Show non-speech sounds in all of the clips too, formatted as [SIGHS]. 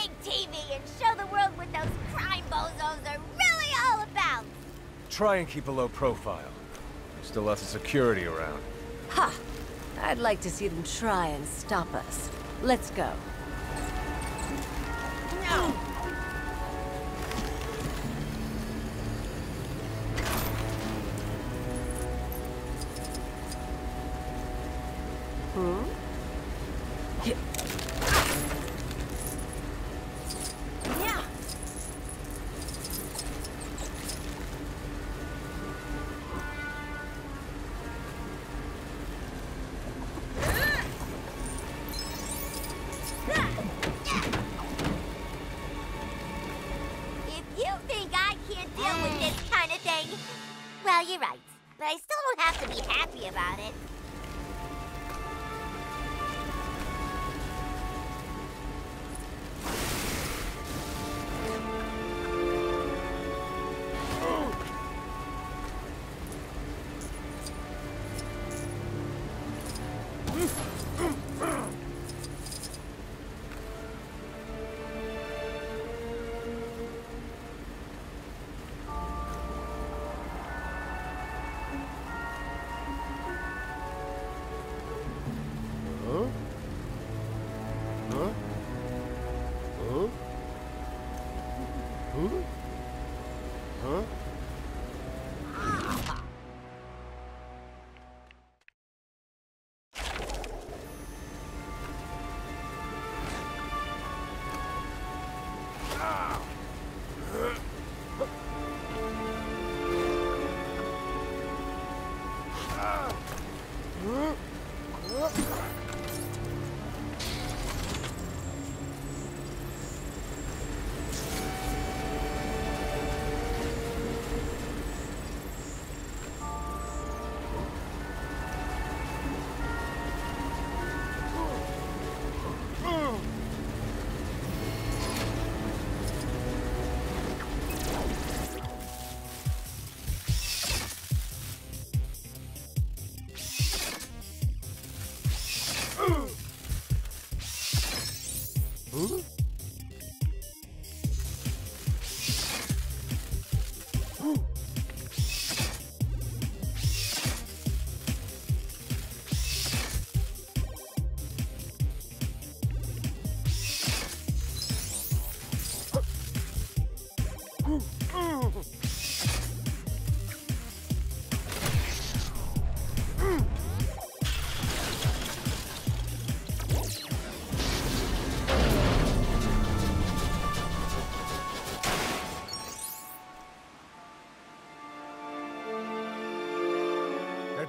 big TV and show the world what those crime bozos are really all about. Try and keep a low profile. There's still lots of security around. Ha! I'd like to see them try and stop us. Let's go. No! Hmm? Yeah.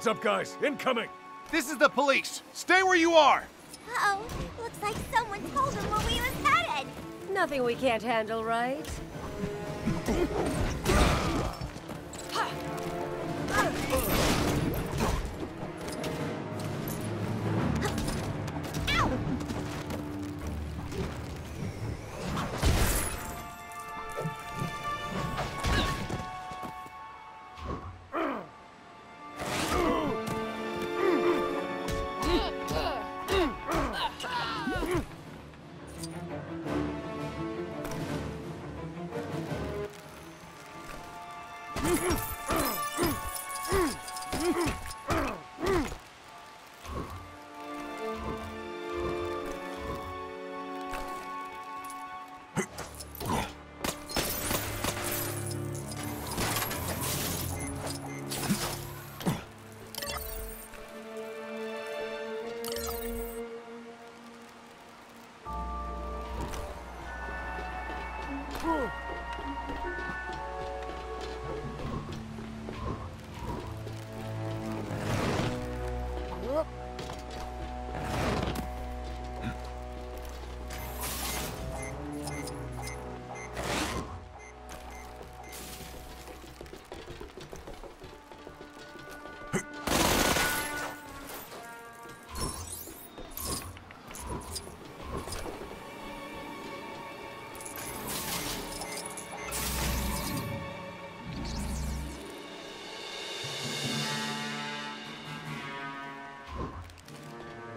Heads up, guys. Incoming! This is the police. Stay where you are. Uh-oh. Looks like someone told him where we was headed. Nothing we can't handle, right? [LAUGHS]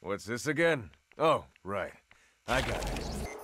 What's this again? Oh, right. I got it.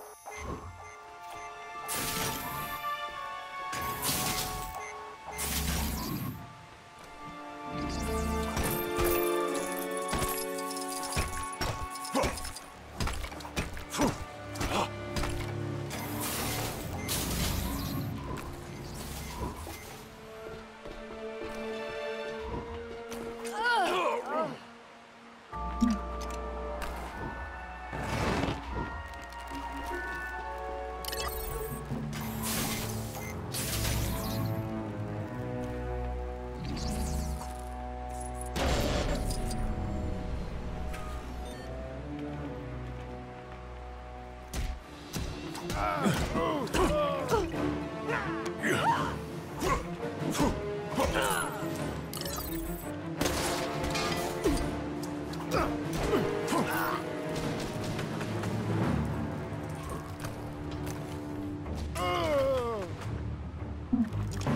Mm-hmm.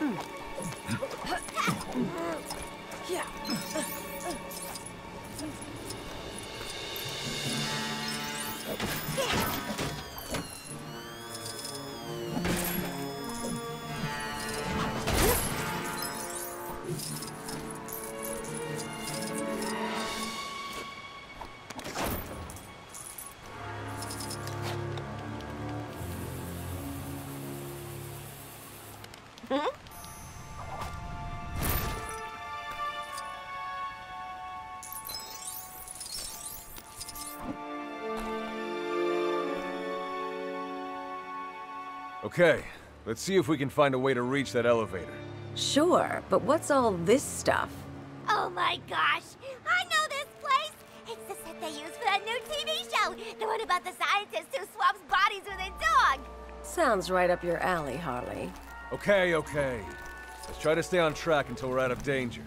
Hmm. Yeah. Okay, let's see if we can find a way to reach that elevator. Sure, but what's all this stuff? Oh my gosh! I know this place! It's the set they use for that new TV show! The one about the scientist who swaps bodies with a dog! Sounds right up your alley, Harley. Okay, okay. Let's try to stay on track until we're out of danger.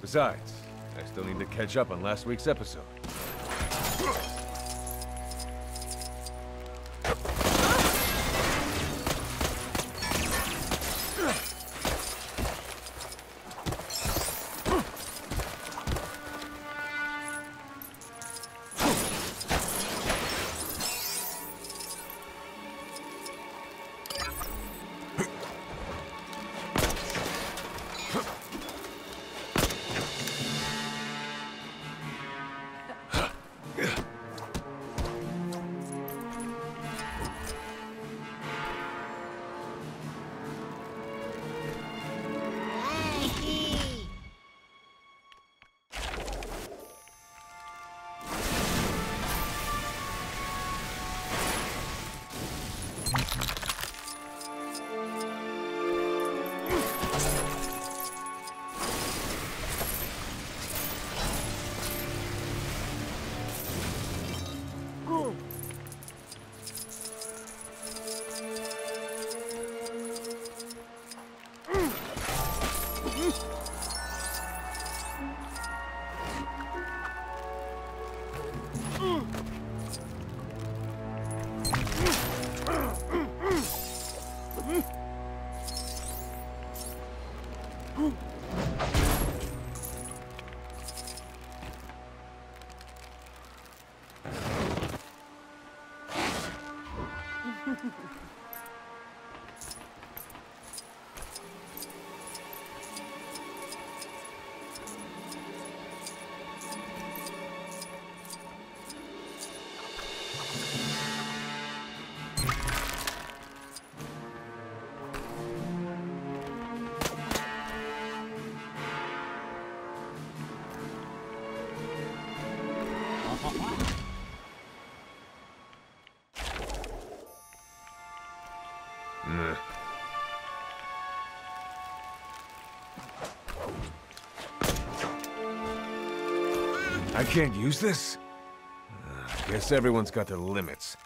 Besides, I still need to catch up on last week's episode. I can't use this? Uh, guess everyone's got their limits.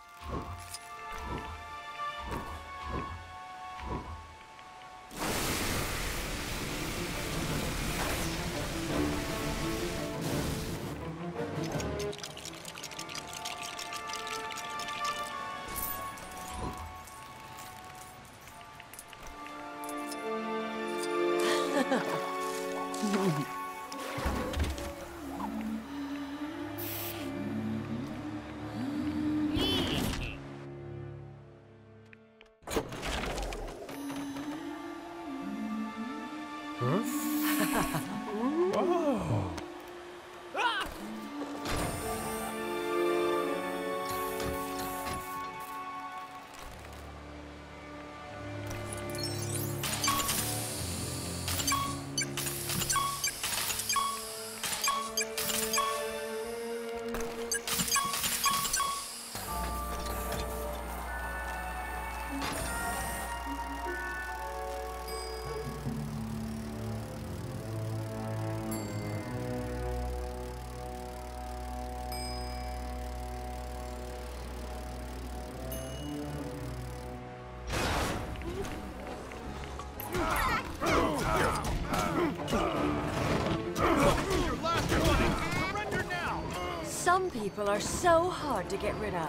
People are so hard to get rid of.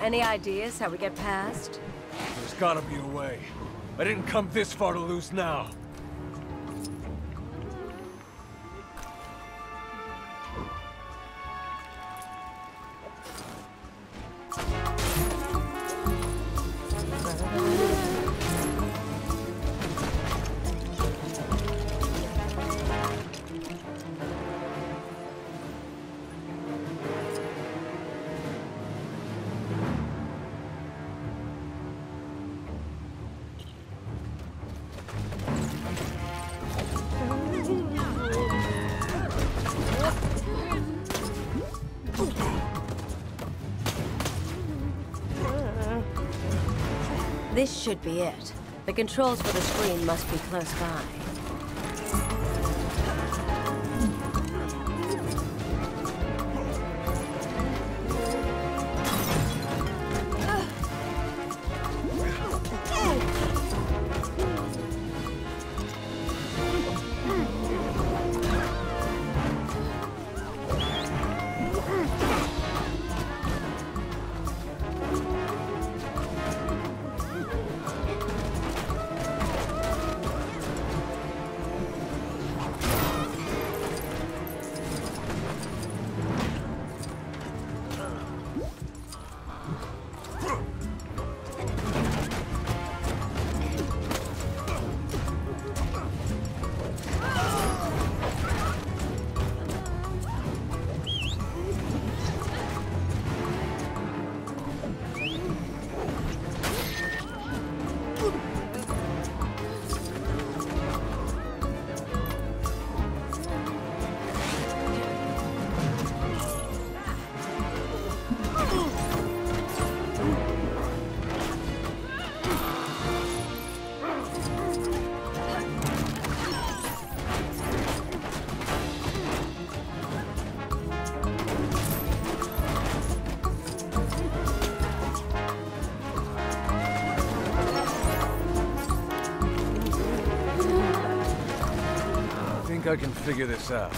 Any ideas how we get past? There's gotta be a way. I didn't come this far to lose now. This should be it. The controls for the screen must be close by. Think I can figure this out.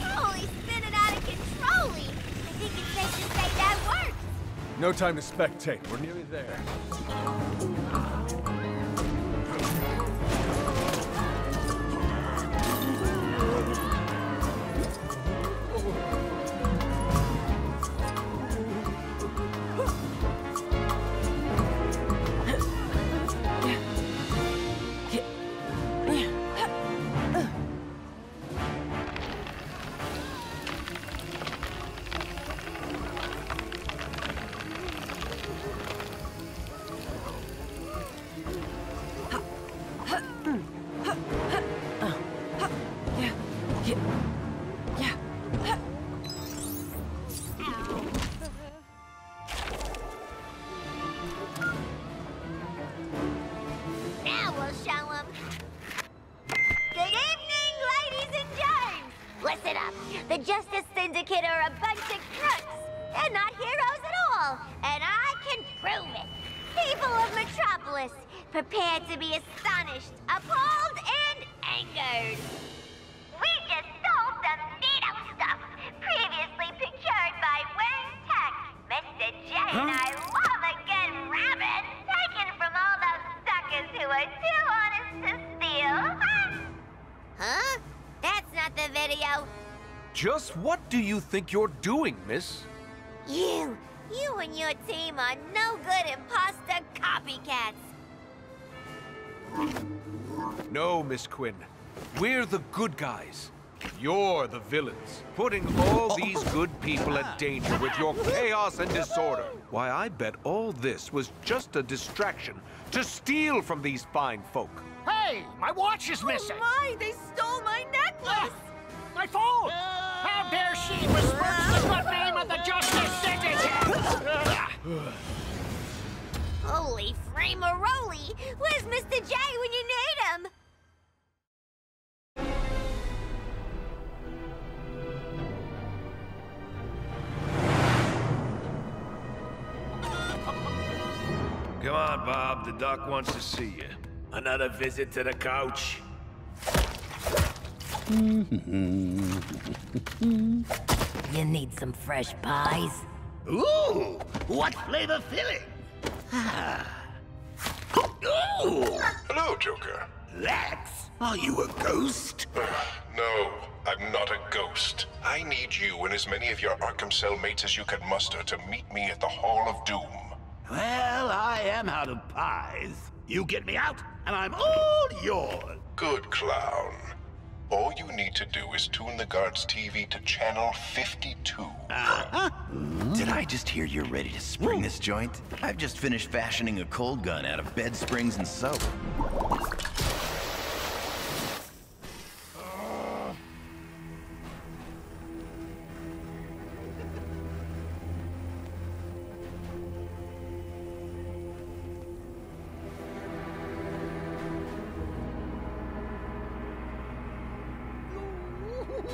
Holy, spinning out of control I think it's safe to say that works. No time to spectate. We're nearly there. The Justice Syndicate are a bunch of crooks. They're not heroes at all, and I can prove it. People of Metropolis, prepare to be astonished, appalled, and angered. We just stole some neato stuff, previously procured by Wayne Tech. Mr. J and I love a good rabbit, taken from all those suckers who are too honest to steal. huh? That's not the video. Just what do you think you're doing, miss? You, you and your team are no good imposter copycats. No, Miss Quinn. We're the good guys. You're the villains, putting all oh. these good people at danger with your chaos and disorder. Why, I bet all this was just a distraction to steal from these fine folk. Hey, my watch is missing. Oh my, they stole my necklace! Ah. My phone! How dare she besmirch the good name of the Justice Syndicate! Holy framaroli! Where's Mr. J when you need him? Come on, Bob. The doc wants to see you. Another visit to the couch? Mm-hmm. You need some fresh pies? Ooh! What flavor filling? Ooh! Hello, Joker. Lex, are you a ghost? [SIGHS] No, I'm not a ghost. I need you and as many of your Arkham cellmates as you can muster to meet me at the Hall of Doom. Well, I am out of pies. You get me out, and I'm all yours. Good clown. All you need to do is tune the guard's TV to channel 52. Uh-huh. Did I just hear you're ready to spring this joint? I've just finished fashioning a cold gun out of bed springs and soap.